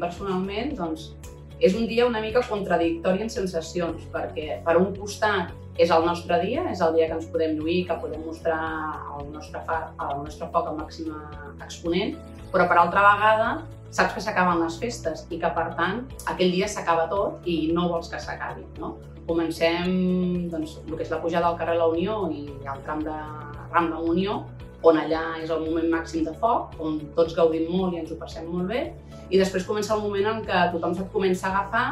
personalment, doncs, és un dia una mica contradictori en sensacions, perquè per un costat és el nostre dia, és el dia que ens podem lluir, que podem mostrar el nostre, fa, el nostre foc al màxim exponent, però per altra vegada saps que s'acaben les festes i que per tant aquell dia s'acaba tot i no vols que s'acabi. No? Comencem doncs, el que és la pujada al carrer La Unió i el tram de Rambla Unió, on allà és el moment màxim de foc, on tots gaudim molt i ens ho passem molt bé, i després comença el moment en què tothom se't comença a agafar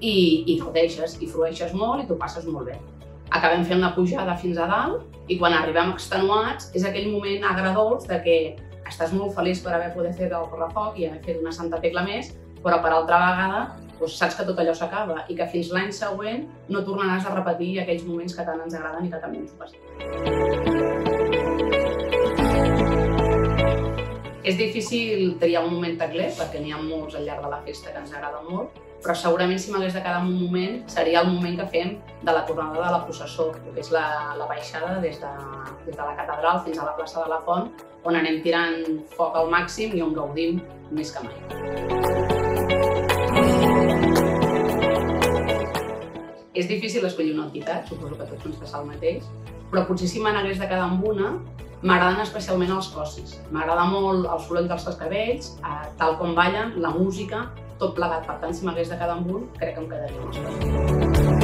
i, i gaudeixes, i frueixes molt i t'ho passes molt bé. Acabem fent una pujada fins a dalt i quan arribem extenuats és aquell moment agradós de que estàs molt feliç per haver poder fer el correfoc i haver fet una santa tecla més, però per altra vegada doncs saps que tot allò s'acaba i que fins l'any següent no tornaràs a repetir aquells moments que tant ens agraden i que també ens ho És difícil triar un moment tecler, perquè n'hi ha molts al llarg de la festa que ens agraden molt, però segurament si m'hagués de quedar un moment seria el moment que fem de la tornada de la processó, que és la, la baixada des de, des de la catedral fins a la plaça de la Font, on anem tirant foc al màxim i on gaudim més que mai. És difícil escollir una entitat, suposo que tots ens passa el mateix, però potser si me n'hagués de quedar amb una, M'agraden especialment els cossis. M'agrada molt el soroll dels cascabells, eh, tal com ballen, la música, tot plegat. Per tant, si m'hagués de quedar amb un, crec que em quedaria amb els cossis.